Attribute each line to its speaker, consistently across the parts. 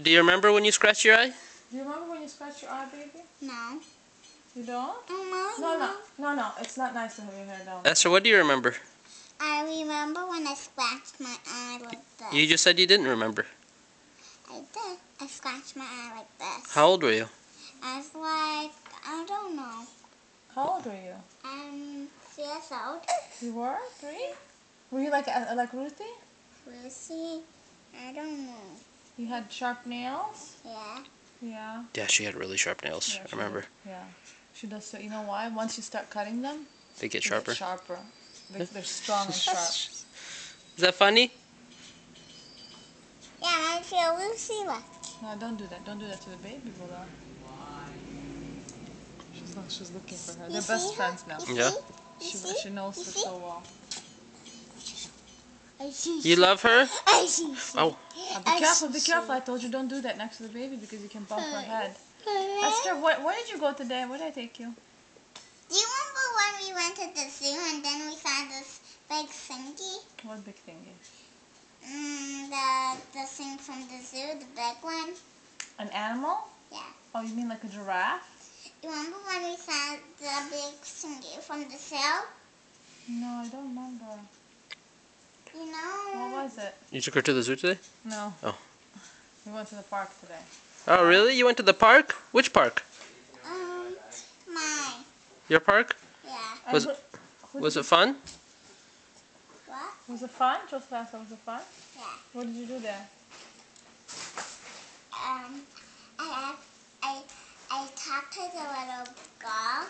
Speaker 1: Do you remember when you scratched your eye?
Speaker 2: Do you remember when you scratched your eye, baby?
Speaker 3: No.
Speaker 2: You don't?
Speaker 3: No,
Speaker 2: No, no, no, no. It's not nice to have your hair down.
Speaker 1: Esther, what do you remember?
Speaker 3: I remember when I scratched my eye like this.
Speaker 1: You just said you didn't remember.
Speaker 3: I did. I scratched my eye like this.
Speaker 1: How old were you?
Speaker 3: I was like, I don't know.
Speaker 2: How old were you?
Speaker 3: I'm three years old.
Speaker 2: You were three. Were you like uh, like Ruthie?
Speaker 3: Ruthie? I don't know.
Speaker 2: You had sharp nails.
Speaker 3: Yeah.
Speaker 2: Yeah.
Speaker 1: Yeah, she had really sharp nails.
Speaker 2: yeah
Speaker 1: I
Speaker 2: she
Speaker 1: remember.
Speaker 2: did. Yeah. She does. So you know why? Once you start cutting them,
Speaker 1: They get
Speaker 2: they
Speaker 1: sharper.
Speaker 2: Get sharper. They, they're strong and sharp.
Speaker 1: Is that funny?
Speaker 3: Yeah, I feel Lucy left.
Speaker 2: No, don't do that. Don't do that to the baby, Buddha. She's look, she's looking for her.
Speaker 3: You
Speaker 2: They're best
Speaker 3: her?
Speaker 2: friends now.
Speaker 3: You
Speaker 1: Yeah.
Speaker 3: see?
Speaker 2: She, she knows
Speaker 3: You
Speaker 2: her
Speaker 3: see?
Speaker 2: so well.
Speaker 3: I see.
Speaker 1: You love her? Oh,
Speaker 2: Uh, be careful, be careful. I told you don't do that next to the baby because you can bump her head. Esther, where, where did you go today? Where did I take you?
Speaker 3: Do you remember when we went to the zoo and then we saw this big thingy?
Speaker 2: What big thingy?
Speaker 3: Mm, the the thing from the zoo, the big one.
Speaker 2: An animal?
Speaker 3: Yeah.
Speaker 2: Oh, you mean like a giraffe?
Speaker 3: You remember when we saw the big thingy from the zoo?
Speaker 2: No, I don't remember.
Speaker 3: You know.
Speaker 2: What was it?
Speaker 1: you took her to the zoo today?
Speaker 2: No.
Speaker 1: Oh.
Speaker 2: We went to the park today.
Speaker 1: Oh, really? You went to the park? Which park?
Speaker 3: Um, mine.
Speaker 1: Your park?
Speaker 3: Yeah.
Speaker 1: Was-
Speaker 2: who- who
Speaker 1: Was it fun?
Speaker 3: What?
Speaker 2: Was it fun? Just ask, was it fun?
Speaker 3: Yeah.
Speaker 2: What did you do there?
Speaker 3: Um, I asked, I I talked to the little girl,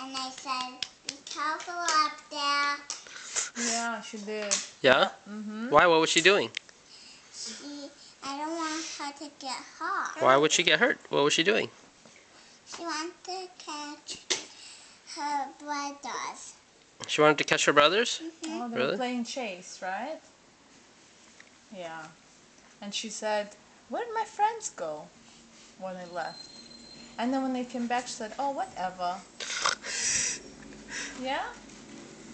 Speaker 3: and I said, "Be careful up there."
Speaker 2: Yeah, she did.
Speaker 1: Yeah?
Speaker 2: Mm-hmm.
Speaker 1: Why? What was she doing?
Speaker 3: She, I don't want her to get hurt.
Speaker 1: Why would she get hurt? What was she doing?
Speaker 3: She wants to catch her brothers.
Speaker 1: She wanted to catch her brothers?
Speaker 2: Oh, they
Speaker 1: Really?
Speaker 2: were playing chase, right? Yeah. And she said, Where did my friends go? When they left. And then when they came back, she said, Oh, whatever. Yeah?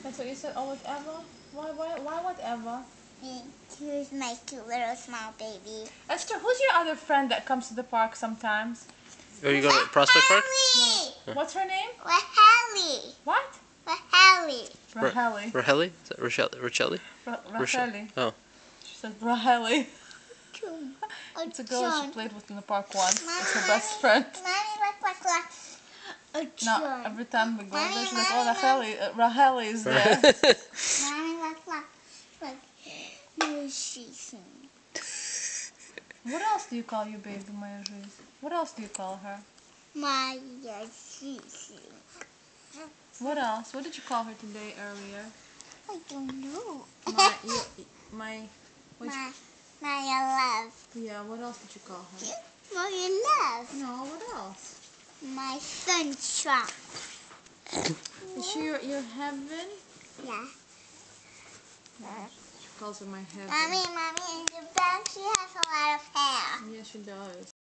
Speaker 2: That's what you said? Oh, whatever? Why, why, why whatever?
Speaker 3: And Here's my cute little small baby.
Speaker 2: Esther, who's your other friend that comes to the park sometimes?
Speaker 1: Or you go to Prospect Park?
Speaker 3: Hallie!
Speaker 2: What's her name?
Speaker 3: Hallie!
Speaker 2: What?
Speaker 3: Hallie!
Speaker 1: Ra-
Speaker 2: Raheli.
Speaker 1: Raheli? Is that Rochelle? Rochelle?
Speaker 2: Ra-
Speaker 1: Rochelle.
Speaker 2: Raheli.
Speaker 1: Oh.
Speaker 2: She said Raheli. It's a oh, girl she played with in the park once.
Speaker 3: Mommy,
Speaker 2: It's her best friend.
Speaker 3: Mommy, look, look, look. A
Speaker 2: No,
Speaker 3: chum.
Speaker 2: every time we go there,
Speaker 3: Mommy,
Speaker 2: she's like, oh,
Speaker 3: mommy,
Speaker 2: Raheli, uh, Raheli is there.
Speaker 3: Mommy, look, look. Look. No, she's
Speaker 2: what else do you call your baby, Maya Ruiz? What else do you call her?
Speaker 3: Maya, she's.
Speaker 2: What else? What did you call her today earlier?
Speaker 3: I don't know.
Speaker 2: My, you, my, which,
Speaker 3: My, Maya love.
Speaker 2: yeah, what else did you call her?
Speaker 3: Maya love.
Speaker 2: No, what else?
Speaker 3: My sunshine.
Speaker 2: Is she your, your heaven?
Speaker 3: Yeah.
Speaker 2: She calls her my heaven.
Speaker 3: Mommy, mommy, in the back she has a lot of hair.
Speaker 2: Yeah, she does.